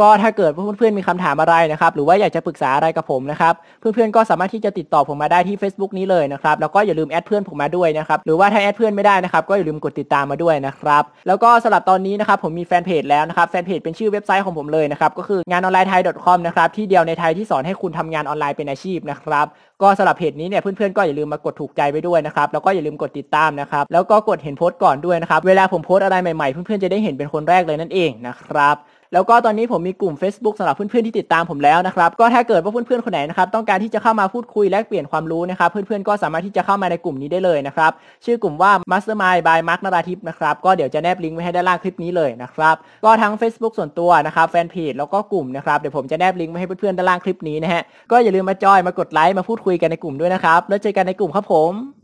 ก็ถ้าเกิดว่าเพื่อนๆมีคำถามอะไรนะครับ หรือว่าอยากจะปรึกษาอะไรกับผมนะครับ เพื่อนๆก็สามารถที่จะติดต่อผมมาได้ที่ Facebook นี้เลยนะครับ แล้วก็อย่าลืม add เพื่อนผมมาด้วยนะครับ หรือว่าถ้า add เพื่อนไม่ได้นะครับ ก็อย่าลืมกดติดตามมาด้วยนะครับ แล้วก็สำหรับตอนนี้นะครับผมมีแฟนเพจแล้วนะครับ แฟนเพจเป็นชื่อเว็บไซต์ของผมเลยนะครับ ก็คืองานออนไลน์ไทย .com นะครับ ที่เดียวในไทยที่สอนให้คุณทำงานออนไลน์เป็นอาชีพนะครับ ก็สำหรับเพจนี้เนี่ยเพื่อนๆก็อย่าลืมมากดถูกใจไปด้วยนะครับ แล้วก็อย่าลืมกดติดตามนะครับ แล้วก็กดเห็นโพสต์ก่อนด้วยนะครับ เวลาผมโพสต์อะไรใหม่ๆ เพื่อนๆจะได้เห็นเป็นคนแรกเลยนั่นเองนะครับ แล้วก็ตอนนี้ผมมีกลุ่ม Facebook สำหรับเพื่อนๆที่ติดตามผมแล้วนะครับ ก็ถ้าเกิดว่าเพื่อนๆคนไหนนะครับต้องการที่จะเข้ามาพูดคุยแลกเปลี่ยนความรู้นะครับ เพื่อนๆก็สามารถที่จะเข้ามาในกลุ่มนี้ได้เลยนะครับ ชื่อกลุ่มว่า Mastermind by Mark นราทิพย์นะครับ ก็เดี๋ยวจะแนบลิงก์ไว้ให้ด้านล่างคลิปนี้เลยนะครับ ก็ทั้ง Facebook ส่วนตัวนะครับแฟนเพจแล้วก็กลุ่มนะครับเดี๋ยวผมจะแนบลิงก์ไว้ให้เพื่อนๆด้านล่างคลิปนี้นะฮะก็อย่าลืมมาจอยมากดไลค์มาพูดคุยกันในกลุ่มด้วยนะครับแล้วเจอกันในกลุ่มครับผม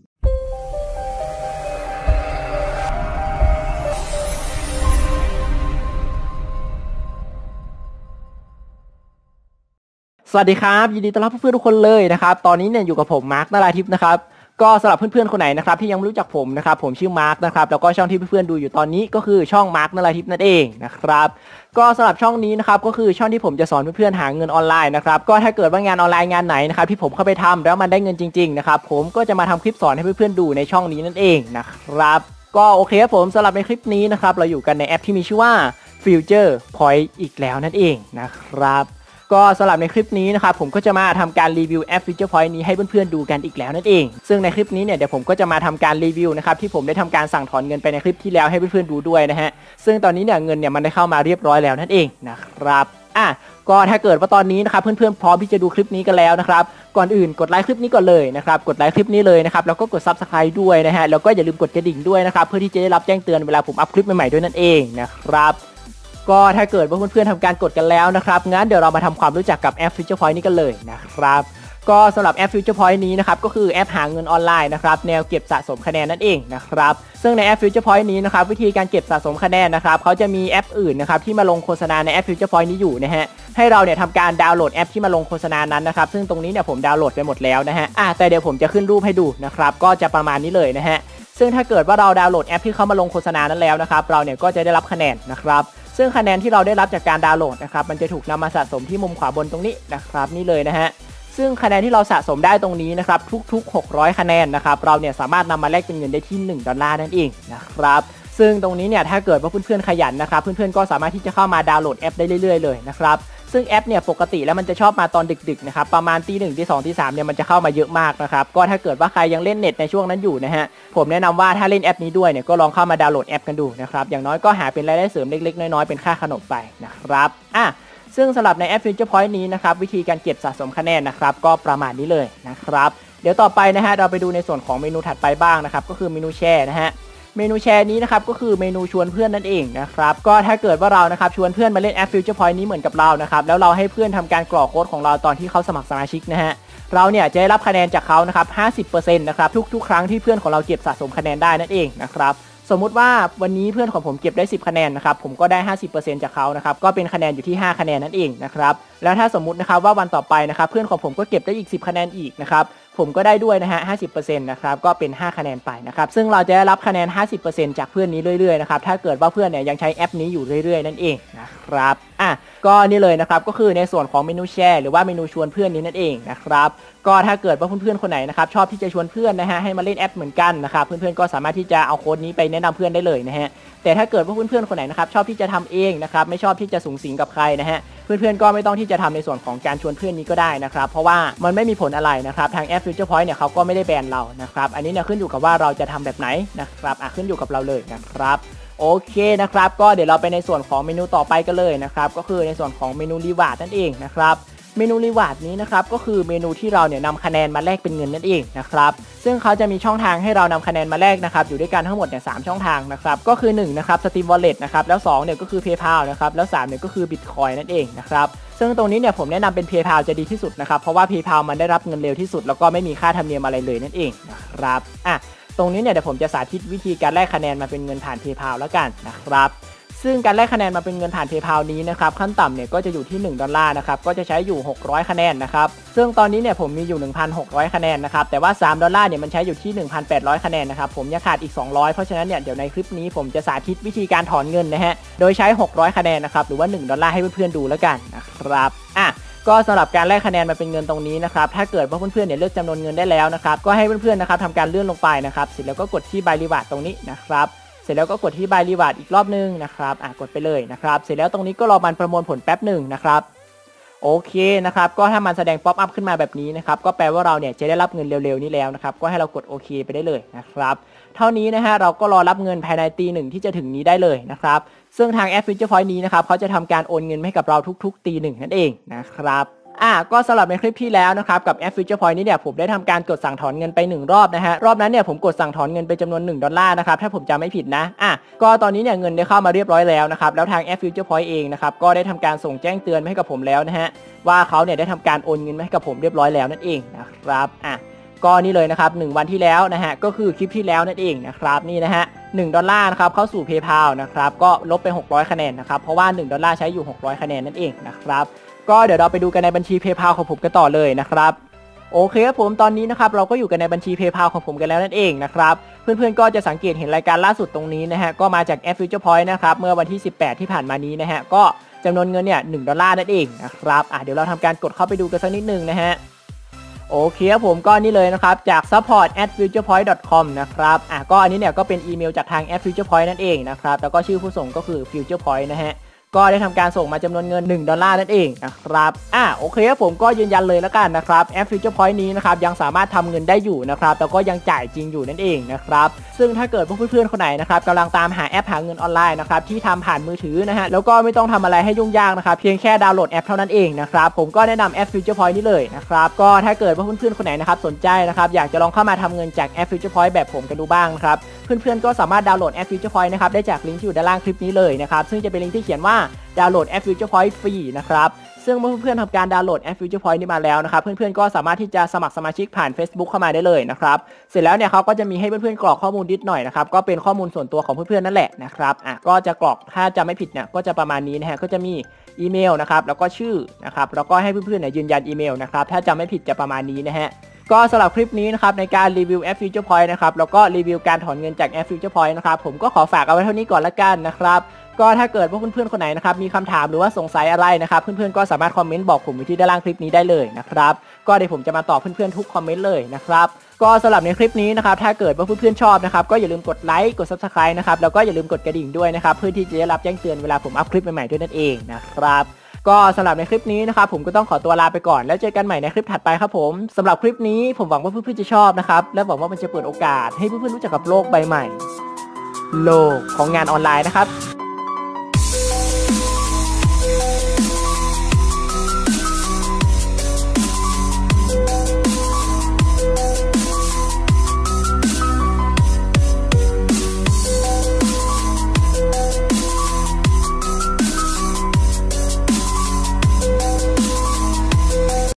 สวัสดีครับ ยินดีต้อนรับเพื่อนๆทุกคนเลยนะครับตอนนี้เนี่ยอยู่กับผมมาร์คนราทิพย์นะครับก็สำหรับเพื่อนๆคนไหนนะครับที่ยังไม่รู้จักผมนะครับผมชื่อมาร์คนะครับแล้วก็ช่องที่เพื่อนๆดูอยู่ตอนนี้ก็คือช่องมาร์คนราทิพย์นั่นเองนะครับก็สำหรับช่องนี้นะครับก็คือช่องที่ผมจะสอนเพื่อนๆหาเงินออนไลน์นะครับก็ถ้าเกิดว่างานออนไลน์งานไหนนะครับที่ผมเข้าไปทำแล้วมันได้เงินจริงๆนะครับผมก็จะมาทำคลิปสอนให้เพื่อนๆดูในช่องนี้นั่นเองนะครับก็โอเคครับผมสำหรับในคลิปนี้นะครับเราอยู่กันในแอปที่มีชื่อว่า Future Point อีกแล้วนั่นเองนะครับ ก็สำหรับในคลิปนี้นะครับผมก็จะมาทำการรีวิวแอป Future Point นี้ให้เพื่อนๆดูกันอีกแล้วนั่นเอง ซึ่งในคลิปนี้เนี่ยเดี๋ยวผมก็จะมาทำการรีวิวนะครับที่ผมได้ทำการสั่งถอนเงินไปในคลิปที่แล้วให้เพื่อนๆดูด้วยนะฮะซึ่งตอนนี้เนี่ยเงินเนี่ยมันได้เข้ามาเรียบร้อยแล้วนั่นเองนะครับอะก็ถ้าเกิดว่าตอนนี้นะครับเพื่อนๆพร้อมที่จะดูคลิปนี้กันแล้วนะครับก่อนอื่นกดไลค์คลิปนี้ก่อนเลยนะครับกดไลค์คลิปนี้เลยนะครับแล้วก็กด Subscribe ด้วยนะฮะแล้วก็อย่าลืมกดกระดิ่งด้วยนะครับเพื่อที่จะได้รับแจ้งเตือนเวลาผมอัพคลิปใหม่ๆด้วยนั่นเองนะครับ ก็ถ้าเกิดว่าเพื่อนๆทำการกดกันแล้วนะครับ งั้นเดี๋ยวเรามาทำความรู้จักกับแอป Future Point นี้กันเลยนะครับ ก็สำหรับแอป Future Point นี้นะครับ ก็คือแอปหาเงินออนไลน์นะครับ แนวเก็บสะสมคะแนนนั่นเองนะครับ ซึ่งในแอป Future Point นี้นะครับ วิธีการเก็บสะสมคะแนนนะครับ เขาจะมีแอปอื่นนะครับที่มาลงโฆษณาในแอป Future Point นี้อยู่นะฮะ ให้เราเนี่ยทำการดาวน์โหลดแอปที่มาลงโฆษณานั้นนะครับ ซึ่งตรงนี้เนี่ยผมดาวน์โหลดไปหมดแล้วนะฮะอะแต่เดี๋ยวผมจะขึ้นรูปให้ดูนะครับ ก็จะประมาณนี้เลยนะฮะซึ่งถ้าเกิดว่าเราดาวน์โหลดแอปที่เขามาลงโฆษณานั้นแล้วนะครับ เราเนี่ยก็จะได้รับคะแนนนะครับ ซึ่งคะแนนที่เราได้รับจากการดาวน์โหลดนะครับมันจะถูกนำมาสะสมที่มุมขวาบนตรงนี้นะครับนี่เลยนะฮะซึ่งคะแนนที่เราสะสมได้ตรงนี้นะครับทุกๆ 600 คะแนนนะครับเราเนี่ยสามารถนำมาแลกเป็นเงินได้ที่ 1 ดอลลาร์นั่นเองนะครับซึ่งตรงนี้เนี่ยถ้าเกิดว่าเพื่อนๆขยันนะครับเพื่อนๆก็สามารถที่จะเข้ามาดาวน์โหลดแอปได้เรื่อยๆเลยนะครับ ซึ่งแอปเนี่ยปกติแล้วมันจะชอบมาตอนดึกๆนะครับประมาณตีหนึ่งตีสองตีสามเนี่ยมันจะเข้ามาเยอะมากนะครับก็ถ้าเกิดว่าใครยังเล่นเน็ตในช่วงนั้นอยู่นะฮะผมแนะนำว่าถ้าเล่นแอปนี้ด้วยเนี่ยก็ลองเข้ามาดาวน์โหลดแอปกันดูนะครับอย่างน้อยก็หาเป็นรายได้เสริมเล็กๆ น้อยๆเป็นค่าขนมไปนะครับอะซึ่งสำหรับในแอป Future Point นี้นะครับวิธีการเก็บสะสมคะแนนนะครับก็ประมาณนี้เลยนะครับเดี๋ยวต่อไปนะฮะเราไปดูในส่วนของเมนูถัดไปบ้างนะครับก็คือเมนูแชร์นะฮะ เมนูแชร์นี้นะครับก็คือเมนูชวนเพื่อนนั่นเองนะครับก็ถ้าเกิดว่าเรานะครับชวนเพื่อนมาเล่นแอป Future Point นี้เหมือนกับเรานะครับแล้วเราให้เพื่อนทำการกรอกโค้ดของเราตอนที่เขาสมัครสมาชิกนะฮะเราเนี่ยจะได้รับคะแนนจากเขานะครับ50%นะครับทุกๆ ครั้งที่เพื่อนของเราเก็บสะสมคะแนนได้นั่นเองนะครับสมมุติว่าวันนี้เพื่อนของผมเก็บได้ 10 คะแนนนะครับผมก็ได้ 50%จากเขานะครับก็เป็นคะแนนอยู่ที่ 5 คะแนนนั่นเองนะครับแล้วถ้าสมมุตินะครับว่าวันต่อไปนะครับเพื่อนของผมก็เก็บได้อีก 10 คะแนนอีกนะครับ ผมก็ได้ด้วยนะฮะ 50%นะครับ ก็เป็น 5 คะแนนไปนะครับ ซึ่งเราจะได้รับคะแนน 50%จากเพื่อนนี้เรื่อยๆ นะครับ ถ้าเกิดว่าเพื่อนเนี่ยยังใช้แอปนี้อยู่เรื่อยๆ นั่นเองนะครับ อะก็นี่เลยนะครับก็คือในส่วนของเมนูแชร์หรือว่าเมนูชวนเพื่อนนี้นั่นเองนะครับก็ถ้าเกิดว่าเพื่อนๆคนไหนนะครับชอบที่จะชวนเพื่อนนะฮะให้มาเล่นแอปเหมือนกันนะครับเพื่อนๆก็สามารถที่จะเอาโค้ดนี้ไปแนะนำเพื่อนได้เลยนะฮะแต่ถ้าเกิดว่าเพื่อนๆคนไหนนะครับชอบที่จะทำเองนะครับไม่ชอบที่จะสูงสิงกับใครนะฮะเพื่อนๆก็ไม่ต้องที่จะทำในส่วนของการชวนเพื่อนนี้ก็ได้นะครับเพราะว่ามันไม่มีผลอะไรนะครับทางแอป Future Point เนี่ยเขาก็ไม่ได้แบนเรานะครับอันนี้เนี่ยขึ้นอยู่กับว่าเราจะทำแบบไหนนะครับอะขึ้นอยู่กับเราเลยนะครับ โอเคนะครับ ก็เดี๋ยวเราไปในส่วนของเมนูต่อไปกันเลยนะครับ ก็คือในส่วนของเมนูรีวาร์ดนั่นเองนะครับเมนูรีวาร์ดนี้นะครับก็คือเมนูที่เราเนี่ยนำคะแนนมาแลกเป็นเงินนั่นเองนะครับซึ่งเขาจะมีช่องทางให้เรานำคะแนนมาแลกนะครับอยู่ด้วยกันทั้งหมดเนี่ยสช่องทางนะครับก็คือ1นะครับ Steam Wallet นะครับแล้ว2เนี่ยก็คือ PayPal นะครับแล้ว3เนี่ยก็คือ Bitcoin นั่นเองนะครับซึ่งตรงนี้เนี่ยผมแนะนำเป็น PayPal จะดีที่สุดนะครับเพราะว่า PayPal มันได้รับเงินเร็วที่สุด แล้วก็ไม่มีค่าธรรมเนียมอะไรเลยนั่นเองนะครับอะ ตรงนี้เนี่ยเดี๋ยวผมจะสาธิตวิธีการแลกคะแนนมาเป็นเงินผ่าน PayPal แล้วกันนะครับ ซึ่งการแลกคะแนนมาเป็นเงินผ่าน PayPal นี้นะครับขั้นต่ำเนี่ยก็จะอยู่ที่ 1 ดอลลาร์นะครับก็จะใช้อยู่ 600 คะแนนนะครับซึ่งตอนนี้เนี่ยผมมีอยู่ 1,600 คะแนนนะครับแต่ว่า 3 ดอลลาร์เนี่ยมันใช้อยู่ที่ 1,800 คะแนนนะครับผมยังขาดอีก 200 เพราะฉะนั้นเนี่ยเดี๋ยวในคลิปนี้ผมจะสาธิตวิธีการถอนเงินนะฮะโดยใช้ 600 คะแนนนะครับหรือว่า 1 ดอลลาร์ให้เพื่อนๆดูแล้วกันนะครับอะ ก็สำหรับการแลกคะแนนมาเป็นเงินตรงนี้นะครับ ถ้าเกิดว่าเพื่อนๆเนี่ยเลือกจำนวนเงินได้แล้วนะครับ ก็ให้เพื่อนๆนะครับทำการเลื่อนลงไปนะครับ เสร็จแล้วก็กดที่ใบรีวาร์ดตรงนี้นะครับเสร็จแล้วก็กดที่ Buy Reward อีกรอบนึงนะครับ อะกดไปเลยนะครับ เสร็จแล้วตรงนี้ก็รอมันประมวลผลแป๊บหนึ่งนะครับ โอเคนะครับ ก็ถ้ามันแสดง pop-up ขึ้นมาแบบนี้นะครับ ก็แปลว่าเราเนี่ยจะได้รับเงินเร็วๆนี้แล้วนะครับ ก็ให้เรากดโอเคไปได้เลยนะครับ เท่านี้นะฮะเราก็รอรับเงินภายในตีหนึ่งที่จะถึงนี้ได้เลยนะครับ ซึ่งทางแอป Feature Point นี้นะครับเขาจะทำการโอนเงินให้กับเราทุก ๆ ตีหนึ่งนั่นเองนะครับ อะก็สำหรับในคลิปที่แล้วนะครับกับแอป Feature Point นี้เนี่ยผมได้ทำการกดสั่งถอนเงินไป 1 รอบนะฮะรอบนั้นเนี่ยผมกดสั่งถอนเงินไปจำนวน 1 ดอลลาร์นะครับถ้าผมจำไม่ผิดนะอะก็ตอนนี้เนี่ยเงินได้เข้ามาเรียบร้อยแล้วนะครับแล้วทางแอป Future Point เองนะครับก็ได้ทำการส่งแจ้งเตือนมาให้กับผมแล้วนะฮะว่าเขาเนี่ยได้ทำการโอนเงินมาให้กับผมเรียบร้อยแล้วนั่นเองนะครับอะก็นี่เลยนะครับ1วันที่แล้วนะฮะก็คือคลิปที่แล้วนั่นเองนะครับนี่นะฮะ1ดอลลาร์นะครับเข้าสู่ PayPal นะครับก็ลบไป 600 คะแนนนะครับเพราะว่า 1 ดอลลาร์ใช้อยู่ 600 คะแนนนั่นเองนะครับ ก็เดี๋ยวเราไปดูกันในบัญชี PayPal ของผมกันต่อเลยนะครับโอเคครับผมตอนนี้นะครับเราก็อยู่กันในบัญชี PayPal ของผมกันแล้วนั่นเองนะครับเพื่อนๆก็จะสังเกตเห็นรายการล่าสุดตรงนี้นะฮะก็มาจากแอป Future Point นะครับเมื่อวันที่ 18 ที่ผ่านมานี้นะฮะก็จำนวนเงินเนี่ย1ดอลลาร์นั่นเองนะครับอะเดี๋ยวเราทำการกดเข้าไปดูกันสักนิดนึงนะฮะโอเคครับผมก็นี่เลยนะครับจาก support at futurepoint com นะครับอะก็อันนี้เนี่ยก็เป็นอีเมลจากทาง at futurepoint นั่นเองนะครับแล้วก็ชื่อผู้ส่งก็คือ futurepoint นะฮะ ก็ได้ทำการส่งมาจำนวนเงิน 1 ดอลลาร์นั่นเองนะครับอะโอเคผมก็ยืนยันเลยแล้วกันนะครับแอป Future Point นี้นะครับยังสามารถทำเงินได้อยู่นะครับแล้วก็ยังจ่ายจริงอยู่นั่นเองนะครับซึ่งถ้าเกิดพวกเพื่อนๆคนไหนนะครับกำลังตามหาแอปหาเงินออนไลน์นะครับที่ทำผ่านมือถือนะฮะแล้วก็ไม่ต้องทำอะไรให้ยุ่งยากนะครับเพียงแค่ดาวน์โหลดแอปเท่านั้นเองนะครับผมก็แนะนำแอป Feature Point นี้เลยนะครับก็ถ้าเกิดว่าเพื่อนๆคนไหนนะครับสนใจนะครับอยากจะลองเข้ามาทำเงินจากแอป Feature Point แบบผมกันดูบ้างนะครับเพื่อนๆก็สามารถดาวน์โหลดแอป Feature Point นะครับได้จากลิงก์ที่อยู่ด้านล่างคลิปนี้เลยนะครับซึ่งจะเป็นลิงก์ที่เขียนว่าดาวน์โหลดแอป Feature Point ฟรีนะครับซึ่งเมื่อเพื่อนๆทำการดาวน์โหลดแอป Feature Point นี้มาแล้วนะครับเพื่อนๆก็สามารถที่จะสมัครสมาชิกผ่าน Facebook เข้ามาได้เลยนะครับเสร็จแล้วเนี่ยเขาก็จะมีให้เพื่อนๆกรอกข้อมูลนิดหน่อยนะครับก็เป็นข้อมูลส่วนตัวของเพื่อนๆนั่นแหละนะครับอะก็จะกรอกถ้าจะไม่ผิดเนี่ยก็จะประมาณนี้นะฮะก็จะมีอีเมลนะครับแล้วก็ชื่อนะครับแล้วก็ให้เพื่อนๆเนี่ยยืนยันอีเมลนะครับถ้าจำไม่ผิดจะประมาณนี้นะฮะ ก็สำหรับคลิปนี้นะครับในการรีวิวแอป Future Point นะครับแล้วก็รีวิวการถอนเงินจากแอป Future Point นะครับผมก็ขอฝากเอาไว้เท่านี้ก่อนละกันนะครับก็ถ้าเกิดว่าเพื่อนๆคนไหนนะครับมีคำถามหรือว่าสงสัยอะไรนะครับเพื่อนๆก็สามารถคอมเมนต์บอกผมที่ด้านล่างคลิปนี้ได้เลยนะครับก็เดี๋ยวผมจะมาตอบเพื่อนๆทุกคอมเมนต์เลยนะครับก็สำหรับในคลิปนี้นะครับถ้าเกิดว่าเพื่อนๆชอบนะครับก็อย่าลืมกดไลค์กด Subscribe นะครับแล้วก็อย่าลืมกดกระดิ่งด้วยนะครับเพื่อที่จะได้รับแจ้งเตือนเวลาผมอัพคลิปใหม่ๆด้วยนั่นเองนะครับ ก็สำหรับในคลิปนี้นะครับผมก็ต้องขอตัวลาไปก่อน แล้วเจอกันใหม่ในคลิปถัดไปครับผมสำหรับคลิปนี้ผมหวังว่าเพื่อนๆจะชอบนะครับและหวังว่ามันจะเปิดโอกาสให้เพื่อนๆรู้จักกับโลกใบใหม่ โลกของงานออนไลน์นะครับ